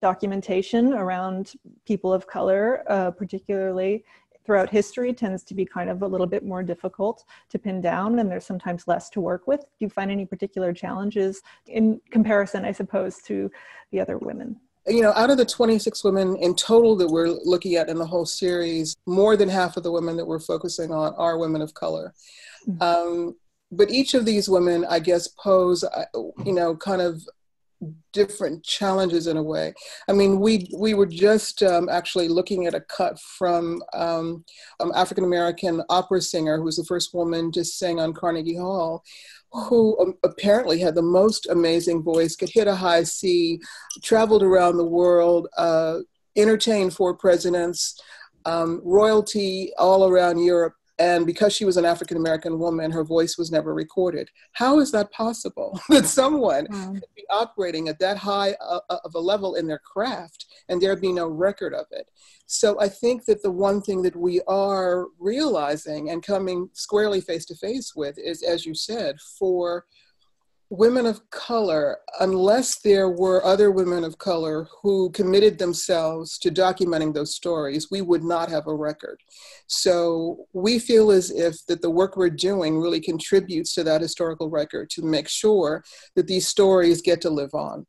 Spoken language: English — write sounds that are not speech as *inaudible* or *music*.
documentation around people of color, uh, particularly throughout history, tends to be kind of a little bit more difficult to pin down, and there's sometimes less to work with. Do you find any particular challenges in comparison, I suppose, to the other women? you know, out of the 26 women in total that we're looking at in the whole series, more than half of the women that we're focusing on are women of color. Mm-hmm. Um, but each of these women, I guess, pose, uh, you know, kind of different challenges in a way. I mean, we we were just um, actually looking at a cut from um, um, African American opera singer who was the first woman to sing on Carnegie Hall, who um, apparently had the most amazing voice, could hit a high C, traveled around the world, uh, entertained four presidents, um, royalty all around Europe. And because she was an African American woman, her voice was never recorded. How is that possible *laughs* that someone wow. could be operating at that high uh, uh, of a level in their craft and there be no record of it? So I think that the one thing that we are realizing and coming squarely face to face with is, as you said, for women of color, unless there were other women of color who committed themselves to documenting those stories, we would not have a record. So we feel as if that the work we're doing really contributes to that historical record to make sure that these stories get to live on.